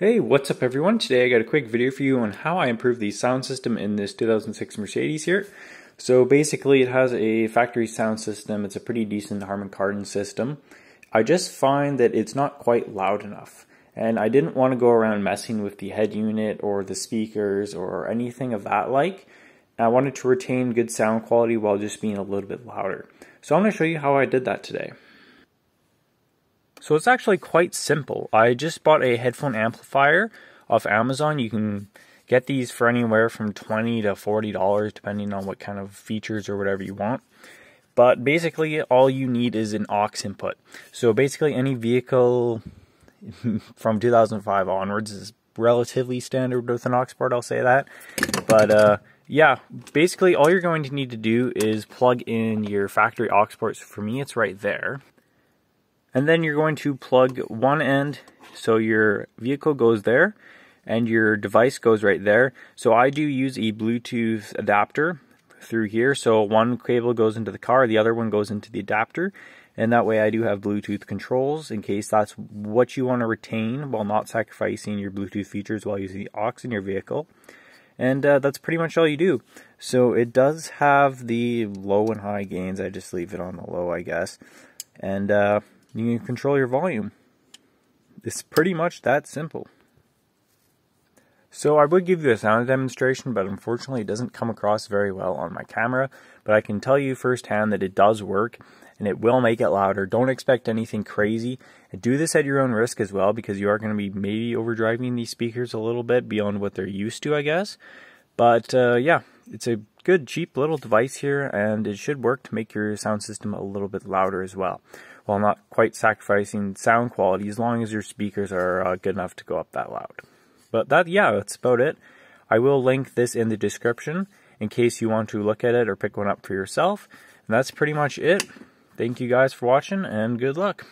Hey, what's up everyone? Today I got a quick video for you on how I improved the sound system in this 2006 Mercedes here. So basically it has a factory sound system, it's a pretty decent Harman Kardon system. I just find that it's not quite loud enough. And I didn't want to go around messing with the head unit or the speakers or anything of that like. I wanted to retain good sound quality while just being a little bit louder. So I'm going to show you how I did that today. So it's actually quite simple. I just bought a headphone amplifier off Amazon. You can get these for anywhere from 20 to $40 depending on what kind of features or whatever you want. But basically all you need is an aux input. So basically any vehicle from 2005 onwards is relatively standard with an aux port, I'll say that. But uh, yeah, basically all you're going to need to do is plug in your factory aux ports. For me, it's right there. And then you're going to plug one end so your vehicle goes there and your device goes right there. So I do use a Bluetooth adapter through here. So one cable goes into the car, the other one goes into the adapter. And that way I do have Bluetooth controls in case that's what you want to retain while not sacrificing your Bluetooth features while using the aux in your vehicle. And uh, that's pretty much all you do. So it does have the low and high gains. I just leave it on the low, I guess. And uh, you can control your volume. It's pretty much that simple. So I would give you a sound demonstration, but unfortunately it doesn't come across very well on my camera. But I can tell you firsthand that it does work, and it will make it louder. Don't expect anything crazy. And do this at your own risk as well, because you are going to be maybe overdriving these speakers a little bit beyond what they're used to, I guess. But uh, yeah, it's a good, cheap little device here, and it should work to make your sound system a little bit louder as well while not quite sacrificing sound quality as long as your speakers are uh, good enough to go up that loud. But that, yeah, that's about it. I will link this in the description in case you want to look at it or pick one up for yourself. And that's pretty much it. Thank you guys for watching and good luck.